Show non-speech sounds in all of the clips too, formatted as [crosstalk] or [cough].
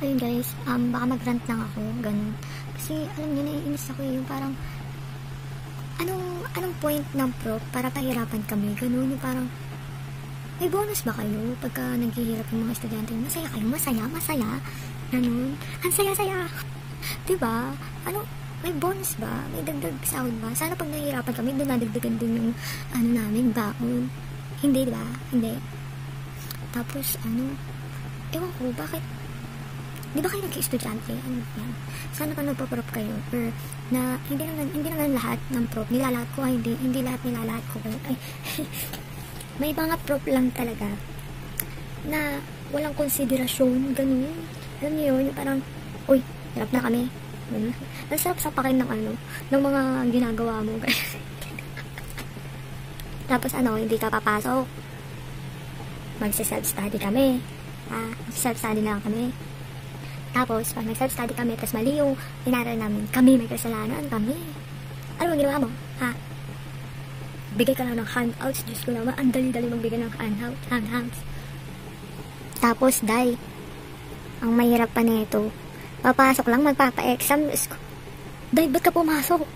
ayun guys, um, baka mag-rant lang ako, ganun. Kasi, alam niyo, naiinis ako eh, yung parang, anong, anong point ng prop para pahirapan kami, ganun, yung parang, may bonus ba kayo pagka naghihirap yung mga estudyante? Masaya kayo, masaya, masaya, ganun. Ang saya-saya. diba? Ano, may bonus ba? May dagdag sahod ba? Sana pag nahihirapan kami, doon nadagdagan din yung, ano namin, baon. Hindi, diba? Hindi. Tapos, ano, ewan ko, bakit, di ba kayo nag-estudyante? Ano yan? Sana pa nagpo-prop kayo, or, na, hindi naman, hindi naman lahat ng prop, nilalahat ko, ay, hindi, hindi lahat nilalahat ko kayo. Ay, [laughs] may mga prop lang talaga, na, walang konsiderasyon, ganun. Alam niyo yun, parang, uy, hirap na kami. Ganun. Ang sarap sa pakin ng ano, ng mga ginagawa mo. [laughs] Tapos ano, hindi ka papasok. Magsa-self-study kami. Ah, self-study lang kami. Tapos, pag nag-self-study kami, tapos mali yung inaral namin, kami may kasalanan, kami. Ano ang ginawa mo? Ha? Bigay ka lang ng handouts. Diyos ko naman, ang dali-dali magbigay ng handouts. handouts. Tapos, dai, ang mahirap pa nito, papasok lang, magpapa-exam. Diyos ko, Dai, ba't ka pumasok?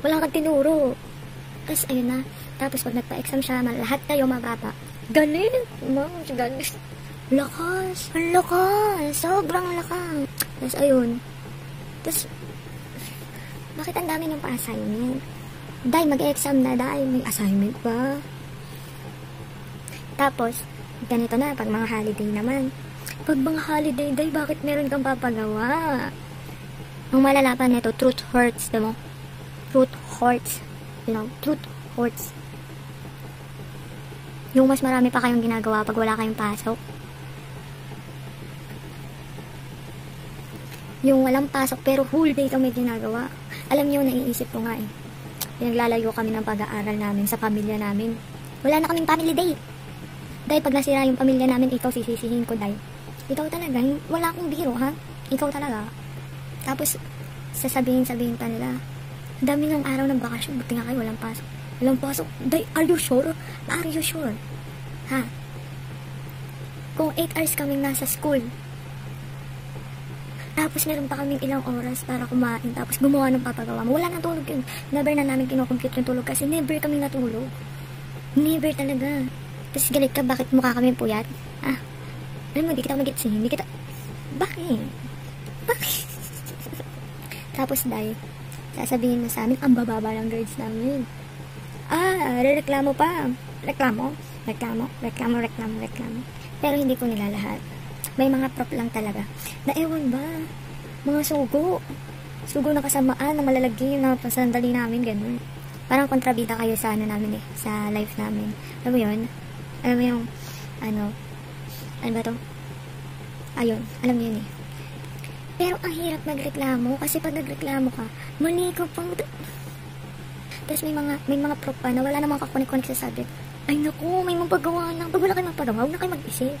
Wala kang tinuro. Tapos, ayun na. Tapos, pag nagpa-exam siya, lahat kayo mababa. Galing! Mas, galing. Lakas! Ang lakas! Sobrang lakas! Tapos, ayun. Tapos, bakit ang dami ng pa-assignment? Dai, mag-exam na, dai. May assignment pa. Tapos, ganito na, pag mga holiday naman. Pag mga holiday, dai, bakit meron kang papagawa? Ang malala nito, truth hurts, diba? Truth hurts. You know, truth hurts. Yung mas marami pa kayong ginagawa pag wala kayong pasok. Yung walang pasok pero whole day kami ginagawa. Alam niyo, naiisip ko nga eh. Pinaglalayo kami ng pag-aaral namin sa pamilya namin. Wala na kaming family day. Dahil pag nasira yung pamilya namin, ikaw sisisihin ko, Day. Ikaw talaga, wala akong biro, ha? Ikaw talaga. Tapos, sasabihin-sabihin pa nila, dami ng araw ng bakasyon, buti nga kayo, walang pasok. Walang pasok. Day, are you sure? Are you sure? Ha? Kung 8 hours kaming nasa school, tapos meron pa kaming ilang oras para kumain, tapos gumawa ng papagawa mo. Wala nang tulog yun. Never na namin kinocompute yung tulog kasi never kami natulog. Never talaga. Tapos galit ka, bakit mukha kami puyat? Ah, alam mo, di kita magitsin. Hindi kita... Bakit? Bakit? [laughs] Tapos dahil, sasabihin mo sa amin, ang bababa ng grades namin. Ah, reklamo pa. Reklamo, reklamo, reklamo, reklamo, reklamo. Pero hindi ko nila lahat. May mga prop lang talaga. Na ewan ba, mga sugo. Sugo na kasamaan na malalagay na pasandali namin, ganun. Parang kontrabida kayo sa ano namin eh, sa life namin. Alam mo yun? Alam mo yung, ano, ano ba to? Ayun, alam niyo yun eh. Pero ang hirap magreklamo kasi pag nagreklamo ka, mali ka pang... Tapos may mga, may mga prop pa na wala namang kakunik-kunik sa subject. Ay naku, may mapagawa lang. Pag wala kayo mapagawa, huwag na kayo mag-isip.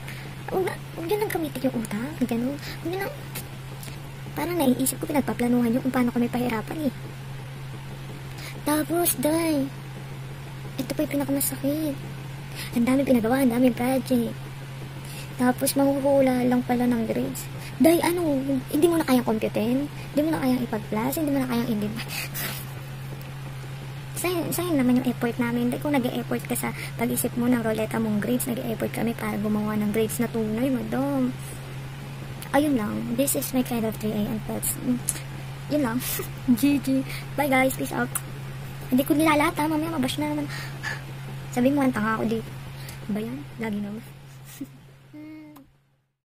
Huwag na, huwag nyo lang gamitin yung utak. Ganun. Huwag nyo lang... Parang naiisip ko, pinagpaplanuhan nyo kung paano kami pahirapan eh. Tapos, day, ito pa yung pinakamasakit. Ang daming pinagawa, ang daming project. Tapos, manghuhula lang pala ng grades. Day, ano, hindi mo na kayang computin, hindi mo na kayang ipag-plus, hindi mo na kayang hindi sayang, sayang naman yung effort namin. Hindi kung nag-e-effort ka sa pag-isip mo ng roleta mong grades, nag-e-effort kami para gumawa ng grades na tunay, madam. Ayun lang. This is my kind of 3A and pets. Yun lang. [laughs] GG. Bye guys. Peace out. Hindi ko nilalata. Mamaya mabash na naman. Sabi mo, ang tanga ako dito. Ba yan? Lagi naman.